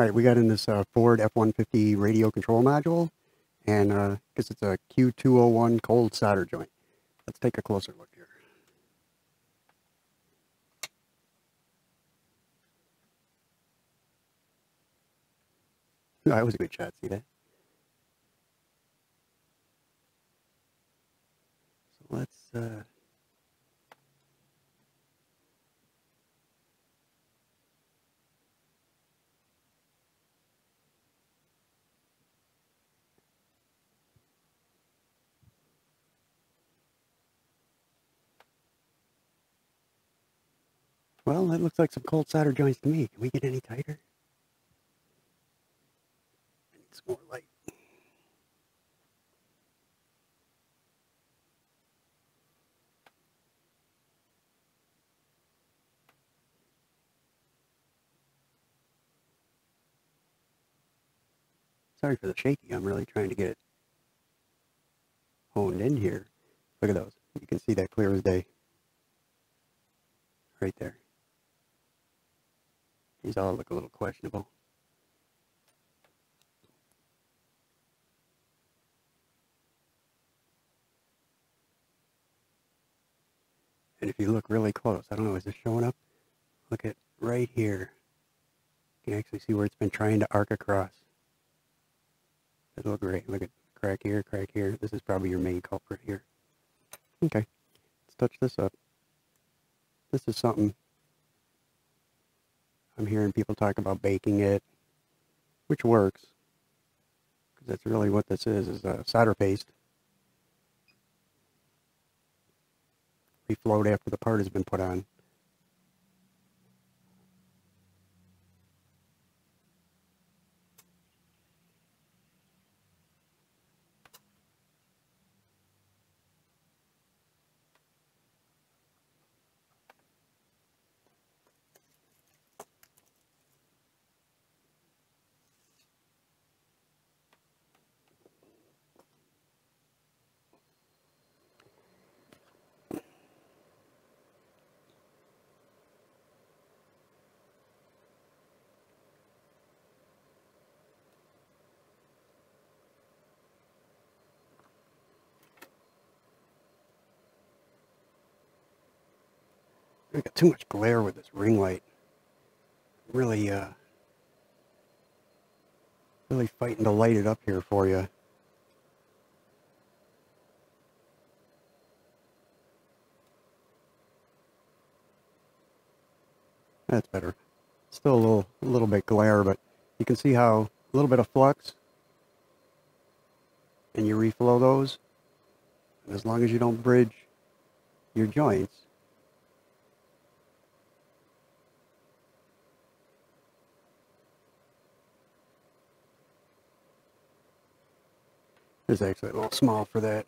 All right, we got in this uh, Ford F-150 radio control module, and uh, guess it's a Q201 cold solder joint. Let's take a closer look here. That was a good shot, see that? So let's uh, Well, that looks like some cold solder joints to me. Can we get any tighter? I need some more light. Sorry for the shaky. I'm really trying to get it honed in here. Look at those. You can see that clear as day. Right there. These all look a little questionable. And if you look really close, I don't know, is this showing up? Look at right here. You can actually see where it's been trying to arc across. Doesn't look great. Look at crack here, crack here. This is probably your main culprit here. Okay, let's touch this up. This is something I'm hearing people talk about baking it, which works. Because that's really what this is, is a solder paste. Reflowed after the part has been put on. I got too much glare with this ring light. Really, uh, really fighting to light it up here for you. That's better. Still a little, a little bit glare, but you can see how a little bit of flux, and you reflow those. And as long as you don't bridge your joints, It's actually a little small for that.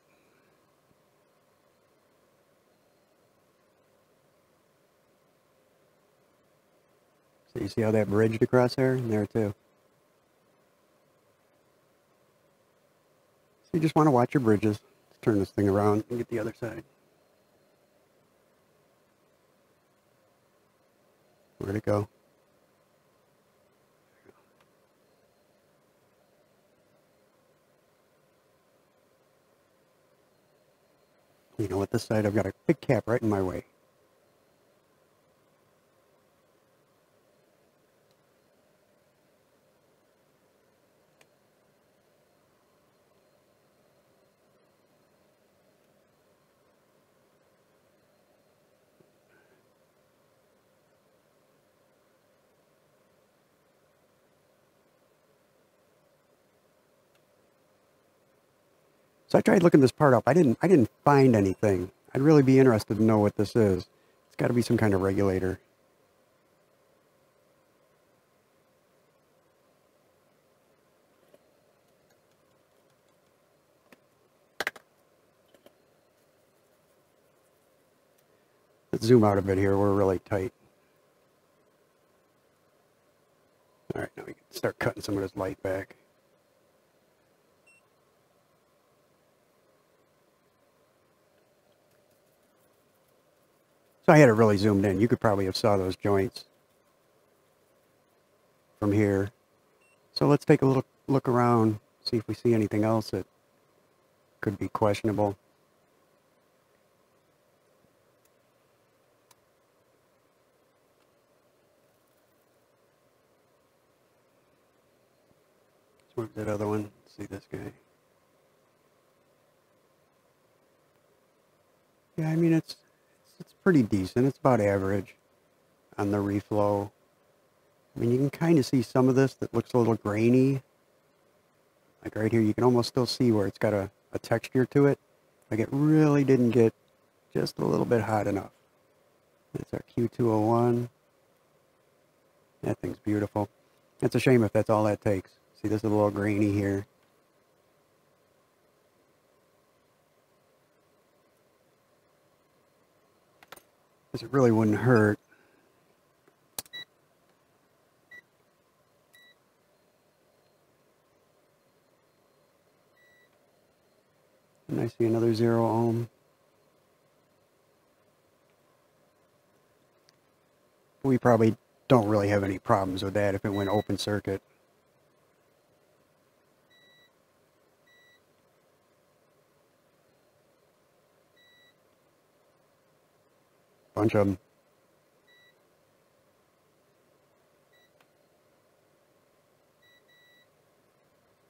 So you see how that bridged across there? There too. So you just want to watch your bridges. Let's turn this thing around and get the other side. Where'd it go? You know, at this side I've got a big cap right in my way. So I tried looking this part up. I didn't I didn't find anything. I'd really be interested to know what this is. It's got to be some kind of regulator. Let's zoom out a bit here. We're really tight. All right, now we can start cutting some of this light back. So I had it really zoomed in. You could probably have saw those joints from here. So let's take a little look around, see if we see anything else that could be questionable. Where's that other one? Let's see this guy. Yeah, I mean it's, pretty decent. It's about average on the reflow. I mean, you can kind of see some of this that looks a little grainy. Like right here, you can almost still see where it's got a, a texture to it. Like it really didn't get just a little bit hot enough. That's our Q201. That thing's beautiful. It's a shame if that's all that takes. See, this is a little grainy here. Because it really wouldn't hurt. And I see another zero ohm. We probably don't really have any problems with that if it went open circuit. Bunch of them.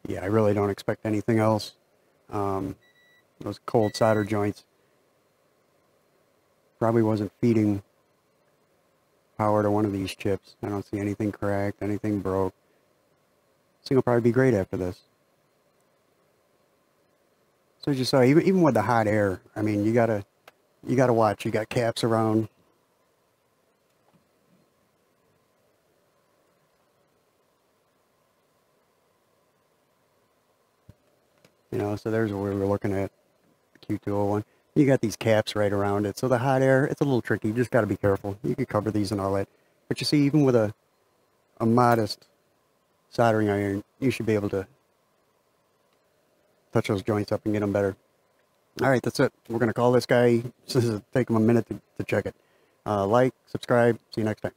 Yeah, I really don't expect anything else. Um, those cold solder joints probably wasn't feeding power to one of these chips. I don't see anything cracked, anything broke. This thing will probably be great after this. So as you saw, even, even with the hot air, I mean, you gotta, you gotta watch. You got caps around. You know, so there's where we were looking at Q201. You got these caps right around it. So the hot air, it's a little tricky. You just got to be careful. You can cover these and all that. But you see, even with a, a modest soldering iron, you should be able to touch those joints up and get them better. All right, that's it. We're going to call this guy. This is take him a minute to, to check it. Uh, like, subscribe. See you next time.